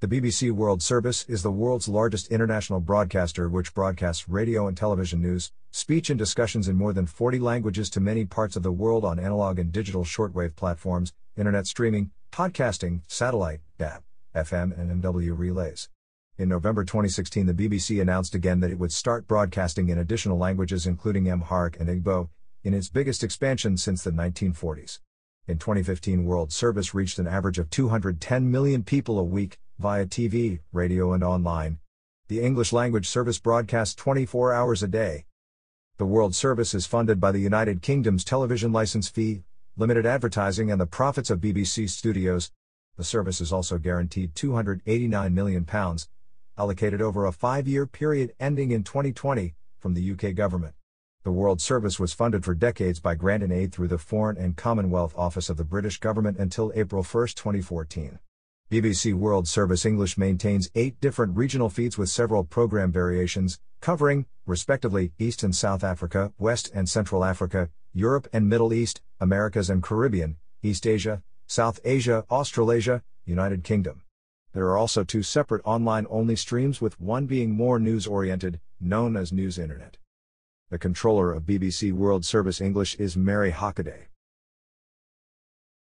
The BBC World Service is the world's largest international broadcaster which broadcasts radio and television news, speech and discussions in more than 40 languages to many parts of the world on analog and digital shortwave platforms, internet streaming, podcasting, satellite, DAB, FM and MW relays. In November 2016 the BBC announced again that it would start broadcasting in additional languages including Amharic and Igbo, in its biggest expansion since the 1940s. In 2015 World Service reached an average of 210 million people a week, via TV, radio, and online. The English language service broadcasts 24 hours a day. The World Service is funded by the United Kingdom's television license fee, limited advertising, and the profits of BBC studios. The service is also guaranteed £289 million, allocated over a five year period ending in 2020, from the UK government. The World Service was funded for decades by grant and aid through the Foreign and Commonwealth Office of the British Government until April 1, 2014. BBC World Service English maintains eight different regional feeds with several program variations, covering, respectively, East and South Africa, West and Central Africa, Europe and Middle East, Americas and Caribbean, East Asia, South Asia, Australasia, United Kingdom. There are also two separate online only streams, with one being more news oriented, known as News Internet. The controller of BBC World Service English is Mary Hockaday.